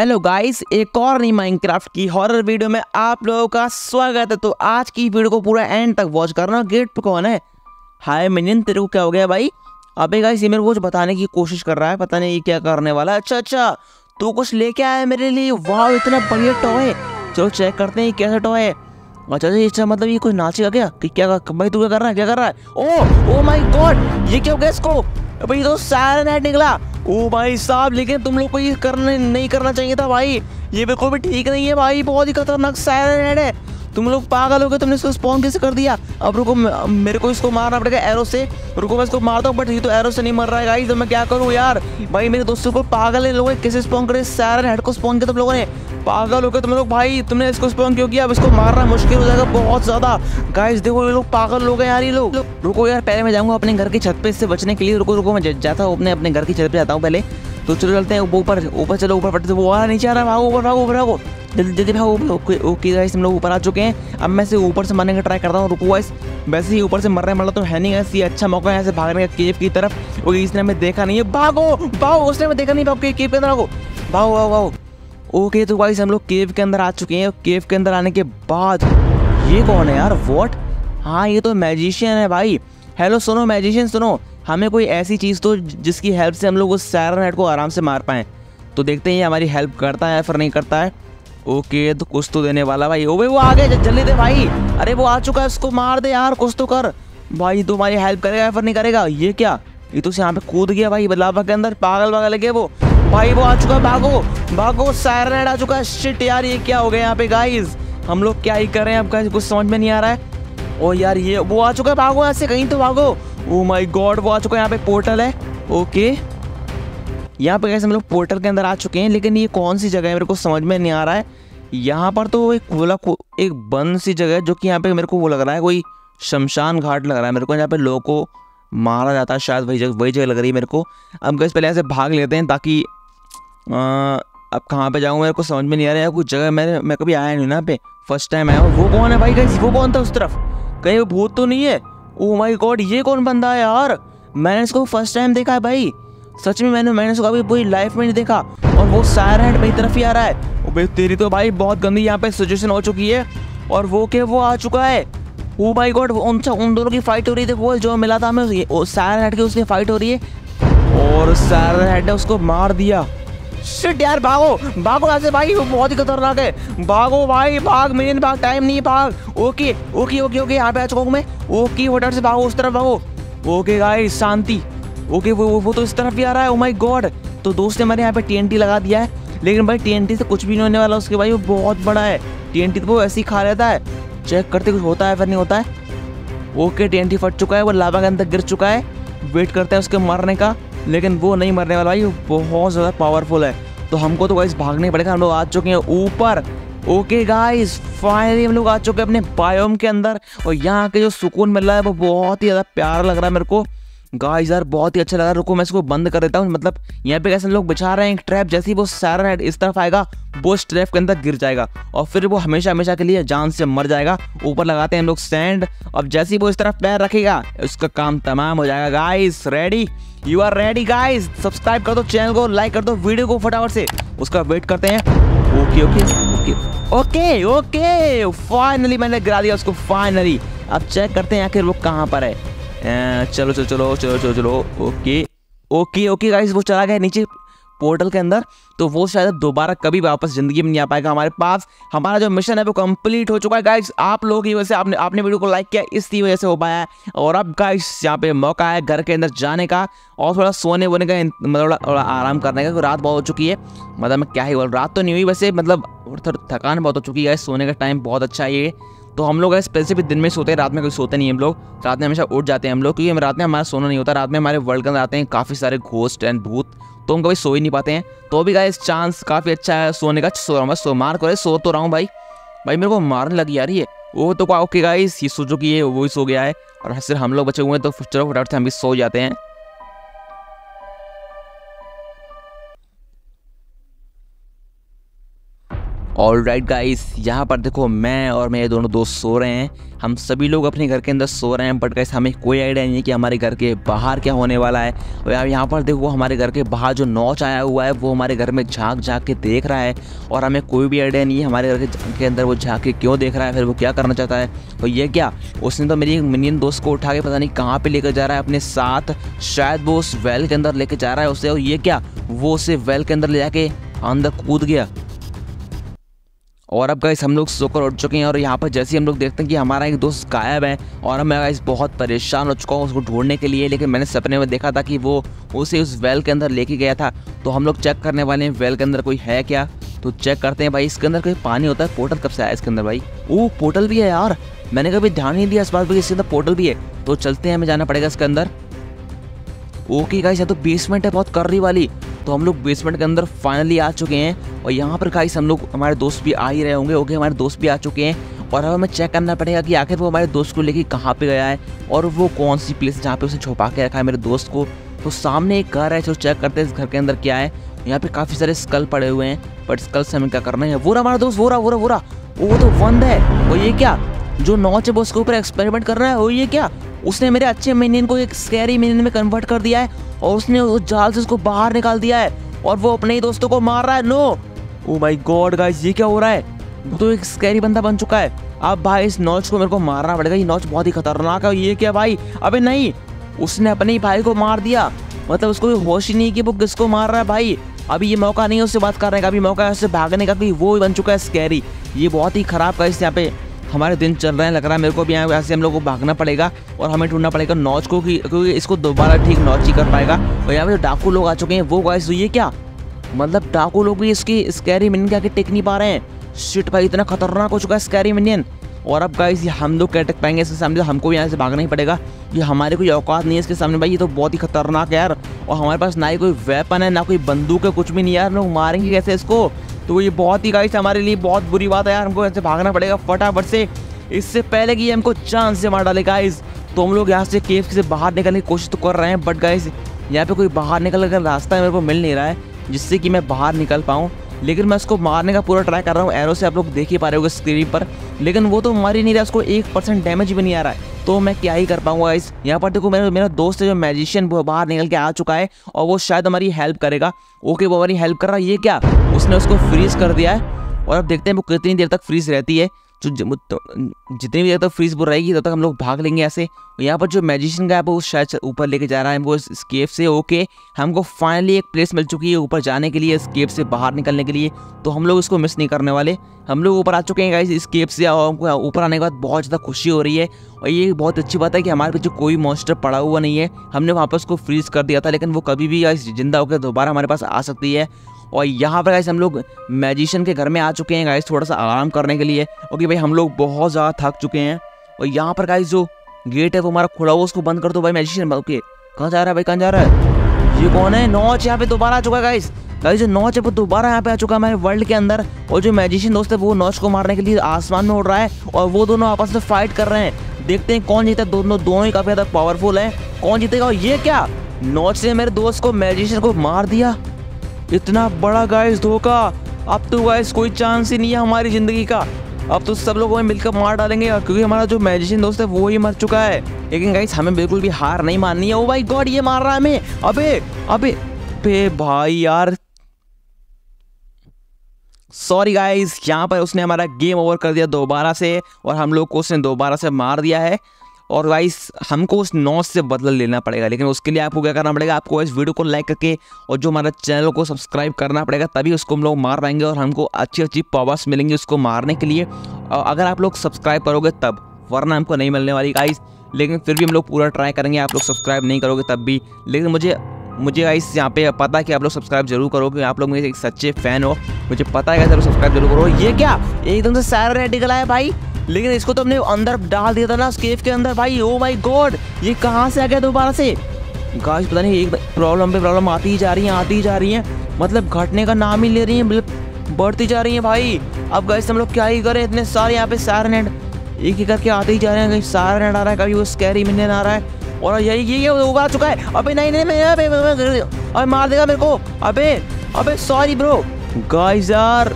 Hello guys एक और नई माइनक्राफ्ट की हॉरर वीडियो में आप लोगों का स्वागत है। तो आज की वीडियो को पूरा एंड तक वॉच करना गेट पे कौन है? हाय मिनियन तेरे को क्या हो गया भाई? अबे गाइस ये मेरे को कुछ बताने की कोशिश कर रहा है, पता नहीं ये क्या करने वाला है। अच्छा अच्छा तू कुछ लेके आया मेरे लिए? वाह इतना बढ़िया टॉय चलो चेक करते हैं कैसा टॉय है। अच्छा अच्छा अच्छा मतलब ये कुछ नाचेगा क्या? कि क्या, भाई तू क्या कर रहा है, क्या कर रहा है? ओ ओ माय गॉड ये क्या हो गया इसको? ये तो सारा नेट निकला। ओ भाई साहब, लेकिन तुम लोग को ये करने नहीं करना चाहिए था भाई। ये बिल्कुल भी ठीक नहीं है भाई, बहुत ही खतरनाक सारा नेट है। तुम लोग पागल हो गए, तुमने इसको स्पॉन कैसे कर दिया? अब रुको मेरे को इसको मारना पड़ेगा एरो से। रुको, मैं इसको मारता हूँ बट ये तो एरो से नहीं मर रहा है गाइस तो मैं क्या करूँ यार? भाई, मेरे दोस्तों को पागल है लोगों, कैसे स्पॉन करे? सायरन हेड को स्पॉन किया तुम लोगों ने। पागल हो गए तुम लोग, भाई, तुमने इसको स्पॉन क्यों किया? अब इसको मारना मुश्किल हो जाएगा बहुत ज़्यादा। गाइस देखो, ये लोग पागल हो गए यार, ये लोग। रुको यार, पहले मैं जाऊँगा अपने घर की छत पे इससे बचने के लिए। रुको रुको, मैं जाता हूँ अपने अपने घर की छत पे जाता हूँ पहले। तो चलो चलते हैं, ऊपर ऊपर चलो, ऊपर पड़ते वो आ नीचे आ रहा भागो, ऊपर, भागो भागो। जल्दी जल्दी भागो, ऊपर। ओके ओके गाइस हम लोग ऊपर आ चुके हैं। अब मैं से ऊपर से मरने का ट्राई करता हूँ, रुको गाइस वैसे ही ऊपर से मर मरने वाला तो है नहीं गाइस ये अच्छा मौका है यहाँ से भागने का केव की तरफ़। ओके इसने हमें देखा नहीं है। भागो भागो उसने हमें देखा नहीं भागो केव के अंदर, भागो। भागो भागो भागो। ओके तो गाइस हम लोग केव के अंदर आ चुके हैं। केव के अंदर आने के बाद, ये कौन है यार? वॉट हाँ ये तो मैजिशियन है भाई। हेलो सुनो मैजिशियन सुनो। हमें कोई ऐसी चीज़ तो जिसकी हेल्प से हम लोग उस सायरन हेड को आराम से मार पाएँ। तो देखते हैं ये हमारी हेल्प करता है या फिर नहीं करता है। ओके तो कुछ तो देने वाला भाई। ओ भाई वो आ गए जल्दी दे भाई। अरे वो आ चुका है उसको मार दे यार कुछ तो कर। भाई तुम्हारी हेल्प करेगा या फिर नहीं करेगा? ये क्या? ये तो यहाँ पे कूद गया भाई लावा के अंदर। पागल पागल गया वो? भाई वो आ चुका है भागो। भागो सायरन हेड आ चुका है। शिट यार ये क्या हो गया यहाँ पे गाइज़ हम लोग क्या ही कर रहे हैं? guys, कुछ समझ में नहीं आ रहा है। ओ यार ये वो आ चुका है भागो ऐसे कहीं तो भागो। ओ माय गॉड वो आ चुका है, यहाँ पे पोर्टल है। ओके यहाँ पे कैसे हम लोग पोर्टल के अंदर आ चुके हैं, लेकिन ये कौन सी जगह है, मेरे को समझ में नहीं आ रहा है। यहाँ पर तो एक बोला एक बंद सी जगह है, जो कि यहाँ पे मेरे को वो लग रहा है, कोई शमशान घाट लग रहा है मेरे को यहाँ पे लोगों को मारा जाता है, शायद वही जगह वही जगह लग रही है मेरे को। अब गैस पहले ऐसे भाग लेते हैं, ताकि अब कहाँ पे जाऊँ, मेरे को समझ में नहीं आ रहा है, कुछ जगह मैंने मैं कभी आया नहीं ना पे। फ़र्स्ट टाइम आया हूँ। वो कौन है भाई गैस वो कौन था उस तरफ़? कहीं वो भूत तो नहीं है? ओ माय गॉड ये कौन बंदा है यार? मैंने इसको फ़र्स्ट टाइम देखा है भाई। सच में मैंने मैंने इसको कभी पूरी लाइफ में नहीं देखा। और वो सायर हेड मेरी तरफ़ ही आ रहा है। ओ भाई तेरी तो भाई बहुत गंदी यहाँ पे सिचुएशन हो चुकी है। और वो के वो आ चुका है। ओ माय गॉड उन उन दोनों की फाइट हो रही थी। वो जो मिला था हमें, ये- सायर हेड की उसकी फाइट हो रही है। और सायर हेड ने उसको मार दिया। शिट यार भागो। भागो, यहाँ से भाई, वो बहुत ही खतरनाक है। भागो भाई, भाग मेन भाग टाइम नहीं भाग। ओके ओके ओके ओके यहाँ पे आ चुका हूँ मैं। ओके होटल से भागो, उस तरफ़ भागो। ओके गाइस शांति। ओके वो, वो- तो इस तरफ़ भी आ रहा है ओ माय गॉड तो दोस्त ने हमारे यहाँ पे टीएनटी लगा दिया है। लेकिन भाई टीएनटी से कुछ भी नहीं होने वाला, उसके भाई, वो बहुत बड़ा है। टीएनटी तो वो ऐसे ही खा लेता है। चेक करते कुछ होता है, फिर नहीं होता है। ओके टीएनटी फट चुका है, वो लावा के अंदर गिर चुका है। वेट करते हैं उसके मरने का। लेकिन वो नहीं मरने वाला भाई बहुत ज़्यादा पावरफुल है। तो हमको तो गाइस भागने पड़ेगा, हम लोग आ चुके हैं ऊपर। ओके गाइस फाइनली हम लोग आ चुके हैं अपने बायोम के अंदर। और यहाँ के जो सुकून मिल रहा है, वो बहुत ही ज़्यादा प्यारा लग रहा है मेरे को। गाइस यार, बहुत ही अच्छा लगा। रुको, मैं इसको बंद कर देता हूँ। मतलब यहाँ पे कैसे लोग बिछा रहे हैं एक ट्रैप जैसे ही वो सारा हेड इस तरफ़ आएगा, वो उस ट्रैप के अंदर गिर जाएगा। और फिर वो हमेशा हमेशा के लिए जान से मर जाएगा। ऊपर लगाते हैं हम लोग सैंड अब जैसे ही वो इस तरफ़ पैर रखेगा, उसका काम तमाम हो जाएगा। Guys ready you are ready guys subscribe कर दो चैनल को लाइक कर दो वीडियो को फटाफट से। उसका वेट करते हैं। Okay okay okay okay okay finally मैंने गिरा दिया उसको फाइनली अब चेक करते हैं आखिर वो कहाँ पर है। चलो चलो चलो चलो चलो चलो, ओके ओके ओके गाइस वो चला गया नीचे पोर्टल के अंदर तो वो शायद दोबारा कभी वापस ज़िंदगी में नहीं आ पाएगा हमारे पास। हमारा जो मिशन है वो कंप्लीट हो चुका है गाइस आप लोगों की वजह से आपने आपने वीडियो को लाइक किया इसकी वजह से हो पाया है। और अब गाइस यहाँ पे मौका है घर के अंदर जाने का, और थोड़ा सोने वोने का मतलब थोड़ा थोड़ा आराम करने का रात बहुत हो चुकी है। मतलब मैं क्या ही बोल, रात तो नहीं हुई, वैसे मतलब थोड़ा थकान बहुत हो चुकी है सोने का टाइम बहुत अच्छा है ये। तो हम लोग स्पेसिफिक दिन में सोते हैं, रात में कोई सोते नहीं हम लोग। रात में हमेशा उठ जाते हैं हम लोग, क्योंकि हम रात में हमारा सोना नहीं होता। रात में हमारे वर्ल्ड के अंदर आते हैं काफ़ी सारे घोस्ट एंड भूत तो हम कभी सो ही नहीं पाते हैं। तो भी गाइस चांस काफ़ी अच्छा है सोने का। सो रहा मैं सो मार करे सो तो रहा हूँ भाई। भाई मेरे को मारने लगी यार ये। वो तो ओके गाइस ये सो चुकी है वो ही सो गया है। और सिर्फ़ हम लोग बचे हुए हैं तो चलो फटाफट से हम भी सो जाते हैं। ऑल राइट गाइस यहाँ पर देखो मैं और मेरे दोनों दोस्त सो रहे हैं। हम सभी लोग अपने घर के अंदर सो रहे हैं बट गाइस हमें कोई आइडिया नहीं है कि हमारे घर के बाहर क्या होने वाला है। और यार, यहाँ पर देखो हमारे घर के बाहर जो नौच आया हुआ है, वो हमारे घर में झाँक झाँक के देख रहा है। और हमें कोई भी आइडिया नहीं है हमारे घर के के अंदर वो झाँक के क्यों देख रहा है, फिर वो क्या करना चाहता है। और ये क्या? उसने तो मेरी मिनियन दोस्त को उठा के पता नहीं कहाँ पर लेकर जा रहा है, अपने साथ शायद वो उस वेल के अंदर लेके जा रहा है उसे। और ये क्या? वो उसे वेल के अंदर ले जाके अंदर कूद गया। और अब गाइस हम लोग सोकर उठ चुके हैं और यहाँ पर जैसे ही हम लोग देखते हैं कि हमारा एक दोस्त गायब है और मैं गाइस बहुत परेशान हो चुका हूँ उसको ढूँढने के लिए, लेकिन मैंने सपने में देखा था कि वो उसे उस वेल के अंदर लेके गया था। तो हम लोग चेक करने वाले हैं वेल के अंदर कोई है क्या? तो चेक करते हैं भाई, इसके अंदर कोई पानी होता है? पोर्टल कब से आया इसके अंदर भाई? ओ पोर्टल भी है यार। मैंने कभी ध्यान नहीं दिया इस बात पर इसके अंदर पोर्टल भी है। तो चलते हैं हमें जाना पड़ेगा इसके अंदर। ओके गाइस ये तो बेसमेंट है, बहुत कर्री वाली। तो हम लोग बेसमेंट के अंदर फाइनली आ चुके हैं। और यहाँ पर गाइस हम लोग, हमारे दोस्त भी आ ही रहे होंगे। ओके हमारे दोस्त भी आ चुके हैं। और अब हमें चेक करना पड़ेगा कि आखिर वो हमारे दोस्त को लेके कहाँ पे गया है और वो कौन सी प्लेस जहाँ पे उसे छुपा के रखा है मेरे दोस्त को। तो सामने एक घर है, जो चेक करते हैं इस घर के अंदर क्या है। यहाँ पे काफ़ी सारे स्कल पड़े हुए हैं बट स्कल से हमें क्या करना है? वो रहा हमारा दोस्त, वो रहा वो रहा वो रहा। वो तो बंद है। और ये क्या? जो नॉच है, वो उसके ऊपर एक्सपेरिमेंट कर रहा है। वो ये क्या? उसने मेरे अच्छे मिनियन को, एक स्कैरी मिनियन में कन्वर्ट कर दिया है। और उसने उस जाल से उसको बाहर निकाल दिया है। और वो अपने ही दोस्तों को मार रहा है। No oh my god guys ये क्या हो रहा है? वो तो एक स्कैरी बंदा बन चुका है। अब भाई, इस नॉच को मेरे को मारना पड़ेगा। ये नॉच बहुत ही खतरनाक है। ये क्या भाई? अबे नहीं, उसने अपने ही भाई को मार दिया। मतलब उसको होश ही नहीं कि वो किसको मार रहा है भाई। अभी ये मौका नहीं है उससे बात करने का। अभी मौका है उससे भागने का कि वो बन चुका है स्कैरी ये बहुत ही खराब का इस यहाँ पे हमारे दिन चल रहे हैं। लग रहा है मेरे को भी यहाँ ऐसे हम लोग को भागना पड़ेगा और हमें ढूंढना पड़ेगा नॉच को क्योंकि इसको दोबारा ठीक नॉच ही कर पाएगा। और यहाँ पे जो डाकू लोग आ चुके हैं, वो गाइस ये क्या? मतलब डाकू लोग भी इसकी स्कैरी मिनियन के आगे टेक नहीं पा रहे हैं। शिट भाई, इतना खतरनाक हो चुका है स्कैरी मिनियन और अब गाइस ये हम लोग क्या टेक पाएँगे इसके सामने? हमको यहाँ से भागना ही पड़ेगा। ये हमारे कोई औकात नहीं है इसके सामने भाई, ये तो बहुत ही खतरनाक है यार। और हमारे पास ना ही कोई वेपन है, ना कोई बंदूक है, कुछ भी नहीं यार। लोग मारेंगे कैसे इसको? तो ये बहुत ही गाइस हमारे लिए बहुत बुरी बात है यार। हमको यहाँ से भागना पड़ेगा फटाफट से। इससे पहले कि हमको चांस से मार डाले गाइस तो हम लोग यहाँ से केव से बाहर निकलने की कोशिश तो कर रहे हैं बट गाइस यहाँ पे कोई बाहर निकल कर रास्ता मेरे को मिल नहीं रहा है। जिससे कि मैं बाहर निकल पाऊँ। लेकिन मैं उसको मारने का पूरा ट्राई कर रहा हूँ। एरो से आप लोग देख ही पा रहे हो स्क्रीन पर। लेकिन वो तो मार ही नहीं रहा, उसको एक परसेंट डैमेज भी नहीं आ रहा है। तो मैं क्या ही कर पाऊँगा इस यहाँ पर देखो, मेरा मेरा दोस्त है जो मैजिशियन वो बाहर निकल के आ चुका है और वो शायद हमारी हेल्प करेगा। ओके वो हमारी हेल्प कर रहा है। ये क्या? उसने उसको फ्रीज कर दिया है। और अब देखते हैं वो कितनी देर तक फ्रीज रहती है। जो तो, जितनी भी तक फ्रीज बुर रहेगी तब तक हम लोग भाग लेंगे ऐसे। यहाँ पर जो मैजिशियन का है वो शायद ऊपर लेके जा रहा है हमको इस केव से ओके हमको फाइनली एक प्लेस मिल चुकी है ऊपर जाने के लिए इस केव से बाहर निकलने के लिए। तो हम लोग इसको मिस नहीं करने वाले। हम लोग ऊपर आ चुके हैं गाइस इस केव से। और हमको ऊपर आने के बाद बहुत ज़्यादा खुशी हो रही है। और ये बहुत अच्छी बात है कि हमारे पीछे कोई मॉन्स्टर पड़ा हुआ नहीं है। हमने वहाँ पर उसको फ्रीज कर दिया था लेकिन वो कभी भी ज़िंदा होकर दोबारा हमारे पास आ सकती है। और यहाँ पर गाइस हम लोग मैजिशियन के घर में आ चुके हैं गाइस थोड़ा सा आराम करने के लिए। ओके भाई, हम लोग बहुत ज़्यादा थक चुके हैं। और यहाँ पर गाइस जो गेट है, वो हमारा खुला हुआ, उसको बंद कर दो भाई मैजिशियन ओके। कहाँ जा रहा है भाई, कहाँ जा रहा है? ये कौन है? नॉच यहाँ पे दोबारा आ चुका है गाइस गाइस जो नॉच है, वो दोबारा यहाँ पे आ चुका है हमारे वर्ल्ड के अंदर। और जो मैजिशियन दोस्त है, वो नॉच को मारने के लिए आसमान में उड़ रहा है, और वो दोनों आपस में फाइट कर रहे हैं। देखते हैं कौन जीता, दोनों दोनों ही काफ़ी ज़्यादा पावरफुल है। कौन जीतेगा? और ये क्या? नॉच ने मेरे दोस्त को मैजिशियन को मार दिया। इतना बड़ा गाइस धोखा। अब तो गाइस कोई चांस ही नहीं है हमारी ज़िंदगी का। अब तो सब लोग मिलकर मार डालेंगे क्योंकि हमारा जो मैजिशियन दोस्त है, वो ही मर चुका है। लेकिन गाइस हमें बिल्कुल भी हार नहीं माननी है। ओ भाई गॉड ये मार रहा है हमें। अबे अबे बे भाई यार। सॉरी गाइस यहाँ पर उसने हमारा गेम ओवर कर दिया दोबारा से और हम लोग को उसने दोबारा से मार दिया है। और वाइस हमको उस नॉस से बदला लेना पड़ेगा, लेकिन उसके लिए आपको क्या करना पड़ेगा? आपको इस वीडियो को लाइक करके और जो हमारा चैनल को सब्सक्राइब करना पड़ेगा, तभी उसको हम लोग मार पाएँगे और हमको अच्छी अच्छी पावर्स मिलेंगी उसको मारने के लिए। और अगर आप लोग सब्सक्राइब करोगे तब, वरना हमको नहीं मिलने वाली गाइस लेकिन फिर भी हम लोग पूरा ट्राई करेंगे, आप लोग सब्सक्राइब नहीं करोगे तब भी। लेकिन मुझे मुझे गाइस यहाँ पे पता है कि आप लोग सब्सक्राइब ज़रूर करोगे, आप लोग मेरे एक सच्चे फ़ैन हो। मुझे पता है सब्सक्राइब ज़रूर करो ये क्या? एकदम से सैर रेडिकल है भाई। लेकिन इसको तो हमने अंदर डाल दिया था ना केव के अंदर भाई। ओ माय गॉड ये कहाँ से आ गया दोबारा से? गाइस पता नहीं, एक प्रॉब्लम पे प्रॉब्लम आती ही जा रही है, आती ही जा रही है। मतलब घटने का नाम ही ले रही है मतलब बढ़ती जा रही है भाई। अब गाइस हम लोग क्या ही करें, इतने सारे यहाँ पे सारे एक ही करके आते ही जा रहे हैं, कहीं सारा नेट आ रहा है, कभी वो स्कैरी मिनियन आ रहा है। और यही ये आ चुका है। अबे नहीं नहीं मैं अबे अबे मार देगा मेरे को। अबे अबे सॉरी ब्रो गाइस यार